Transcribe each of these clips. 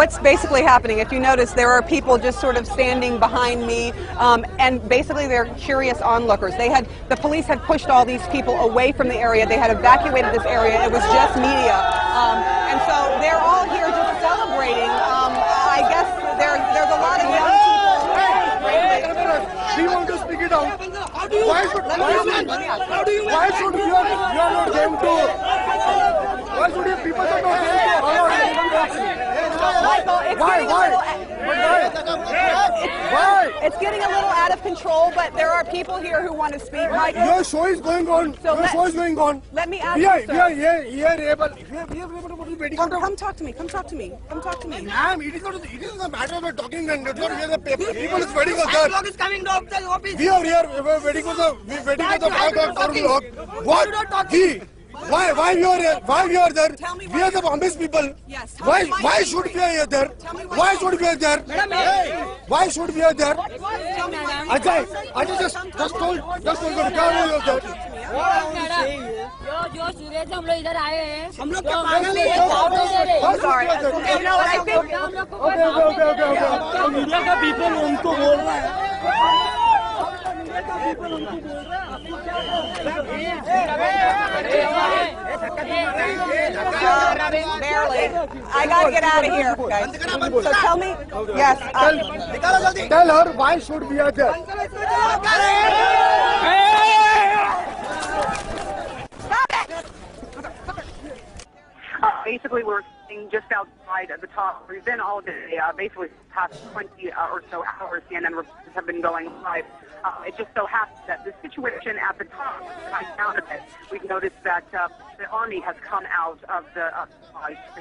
what's basically happening, if you notice, there are people just sort of standing behind me, um, and basically they're curious onlookers. They had the police had pushed all these people away from the area. They had evacuated this area. It was just media, um, and so they're all here just celebrating. Um, I guess there there's a lot of young people. We want to speak it out. Why should, why should, why should we are, we are not going to, why should you people are not to Michael, it's Why, getting why? a little. Why? It's getting a little out of control, but there are people here who want to speak. Michael, Your show is going on. So Your let- show is going on. let me ask We you, sir. are here, here able, we are, we are able to be waiting come, come talk to me. Come talk to me. Come talk to me. Ma'am, it is not, it is a matter of talking and not, are the people, people is waiting for that. is coming to the office. We are here, we are waiting for the, we are waiting for the five o'clock. What? We? Why, why you are, why you are there? Tell me why we are the Bombay people. Yes. Why, why, why should we are there? Why should we are there? Why should we are there? Ajay, Ajay just, just told, just told, why you are there? What I want to say is, जो सूरज हम लोग इधर आए हैं हम लोग media का people उनको बोल रहा है Barely. I gotta get out of here, guys. So tell me. Yes. uh, Tell her why should we are there? Uh, basically, we're sitting just outside of the Taj. We've been all day, uh, basically past 20 uh, or so hours, CNN reports have been going live. Uh, it just so happens that the situation at the Taj has down a bit. We've noticed that uh, the Army has come out of the uh.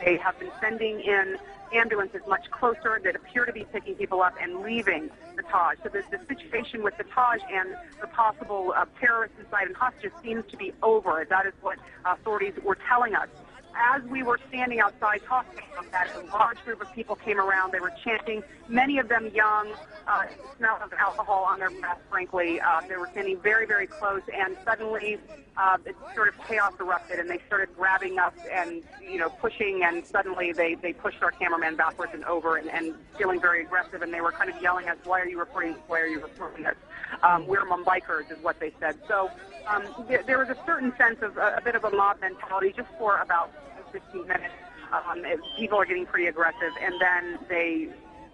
They have been sending in ambulances much closer that appear to be picking people up and leaving the Taj. So the, the situation with the Taj and the possible uh, terrorists inside and hostages seems to be over. That is what authorities were telling us as we were standing outside talking about that, a large group of people came around. They were chanting, many of them young, uh, smell of alcohol on their breath, frankly. Uh, they were standing very, very close, and suddenly uh, it sort of chaos erupted, and they started grabbing us and, you know, pushing, and suddenly they, they pushed our cameraman backwards and over and, and feeling very aggressive, and they were kind of yelling at us, why are you reporting this? Why are you reporting this? Um, we're Mumbaikars, is what they said. So um, there, there was a certain sense of a, a bit of a mob mentality just for about 15 minutes. Um, it, people are getting pretty aggressive, and then they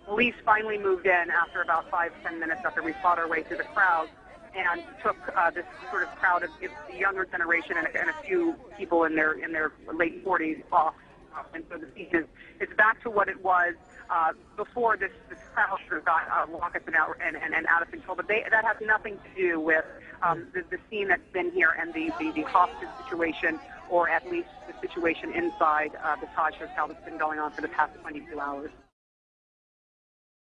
police finally moved in after about five, ten minutes after we fought our way through the crowd and took uh, this sort of crowd of the younger generation and a, and a few people in their in their late 40s off. And so the scene is it's back to what it was uh, before this, this crowd sort of got uh, raucous and out, and, and, and out of control. But they, that has nothing to do with um, the, the scene that's been here and the, the, the hostage situation, or at least the situation inside uh, the Taj Hotel that's been going on for the past 22 hours.